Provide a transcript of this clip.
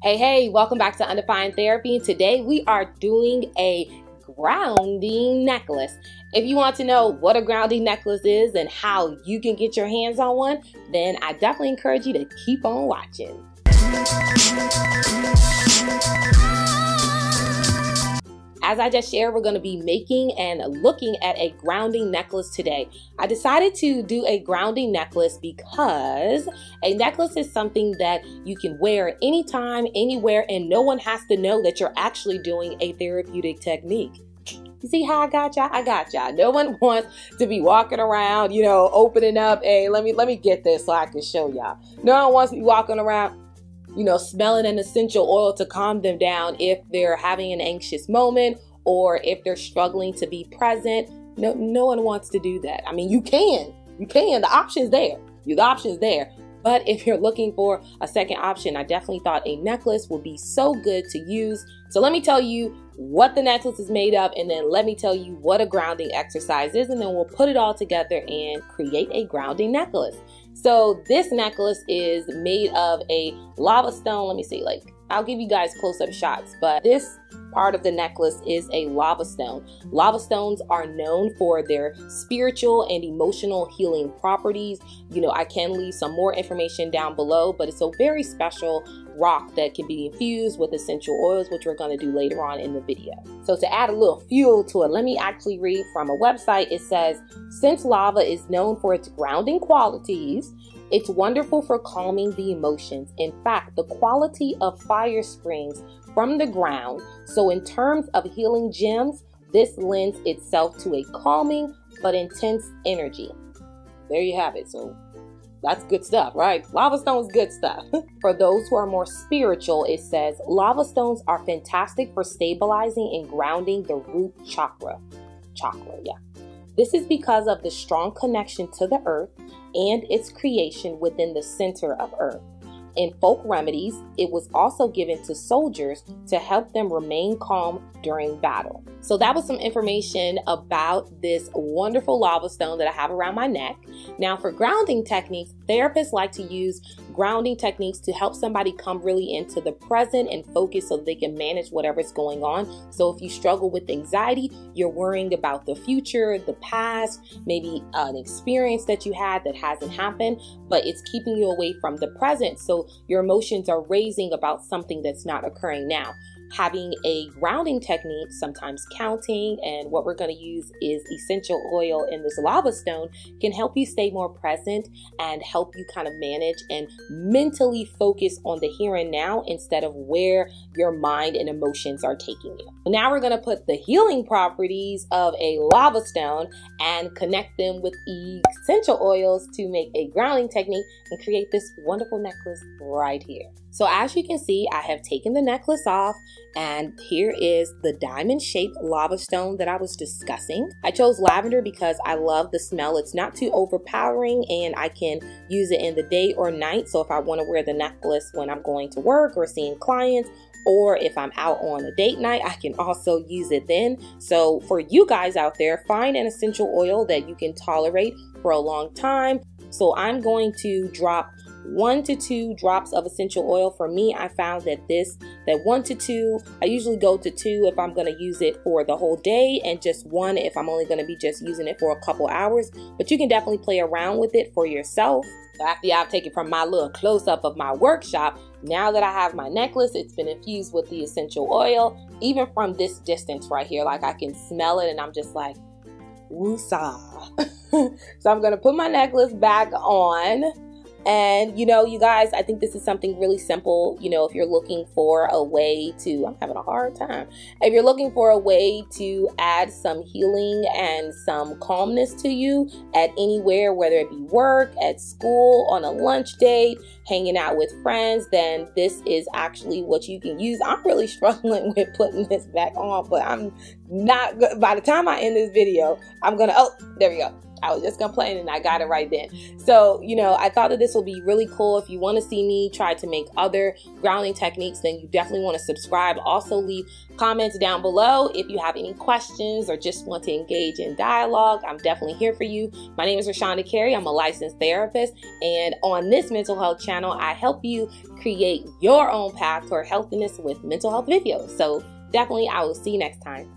Hey, hey, welcome back to Undefined Therapy. And today we are doing a grounding necklace. If you want to know what a grounding necklace is and how you can get your hands on one, then I definitely encourage you to keep on watching. As I just shared, we're going to be making and looking at a grounding necklace today. I decided to do a grounding necklace because a necklace is something that you can wear anytime, anywhere, and no one has to know that you're actually doing a therapeutic technique. You see how I got y'all? I got y'all. No one wants to be walking around, you know, opening up. Hey, let me let me get this so I can show y'all. No one wants to be walking around you know, smelling an essential oil to calm them down if they're having an anxious moment or if they're struggling to be present. No, no one wants to do that. I mean, you can, you can. The option's there. You, The option's there. But if you're looking for a second option, I definitely thought a necklace would be so good to use. So let me tell you what the necklace is made of, and then let me tell you what a grounding exercise is, and then we'll put it all together and create a grounding necklace. So this necklace is made of a lava stone. Let me see, like I'll give you guys close-up shots, but this part of the necklace is a lava stone. Lava stones are known for their spiritual and emotional healing properties. You know, I can leave some more information down below, but it's a very special rock that can be infused with essential oils, which we're going to do later on in the video. So to add a little fuel to it, let me actually read from a website. It says, since lava is known for its grounding qualities, it's wonderful for calming the emotions. In fact, the quality of fire springs from the ground. So, in terms of healing gems, this lends itself to a calming but intense energy. There you have it. So, that's good stuff, right? Lava stones, good stuff. for those who are more spiritual, it says lava stones are fantastic for stabilizing and grounding the root chakra. Chakra, yeah. This is because of the strong connection to the earth and its creation within the center of earth. In folk remedies, it was also given to soldiers to help them remain calm during battle. So, that was some information about this wonderful lava stone that I have around my neck. Now, for grounding techniques, therapists like to use grounding techniques to help somebody come really into the present and focus so they can manage whatever's going on. So, if you struggle with anxiety, you're worrying about the future, the past, maybe an experience that you had that hasn't happened, but it's keeping you away from the present. So, your emotions are raising about something that's not occurring now having a grounding technique, sometimes counting, and what we're going to use is essential oil in this lava stone, can help you stay more present and help you kind of manage and mentally focus on the here and now instead of where your mind and emotions are taking you. Now we're going to put the healing properties of a lava stone and connect them with essential oils to make a grounding technique and create this wonderful necklace right here. So as you can see, I have taken the necklace off and here is the diamond shaped lava stone that I was discussing. I chose lavender because I love the smell. It's not too overpowering and I can use it in the day or night. So if I want to wear the necklace when I'm going to work or seeing clients or if I'm out on a date night, I can also use it then. So for you guys out there, find an essential oil that you can tolerate for a long time. So I'm going to drop one to two drops of essential oil. For me, I found that this, that one to two, I usually go to two if I'm going to use it for the whole day and just one if I'm only going to be just using it for a couple hours. But you can definitely play around with it for yourself. After I've taken from my little close up of my workshop, now that I have my necklace, it's been infused with the essential oil. Even from this distance right here, like I can smell it and I'm just like, woosah. so I'm to put my necklace back on and, you know, you guys, I think this is something really simple. You know, if you're looking for a way to, I'm having a hard time. If you're looking for a way to add some healing and some calmness to you at anywhere, whether it be work, at school, on a lunch date, hanging out with friends, then this is actually what you can use. I'm really struggling with putting this back on, but I'm not, by the time I end this video, I'm gonna, oh, there we go. I was just complaining and I got it right then. So, you know, I thought that this will be really cool. If you want to see me try to make other grounding techniques, then you definitely want to subscribe. Also, leave comments down below if you have any questions or just want to engage in dialogue. I'm definitely here for you. My name is Rashawnda Carey. I'm a licensed therapist. And on this mental health channel, I help you create your own path toward healthiness with mental health videos. So, definitely, I will see you next time.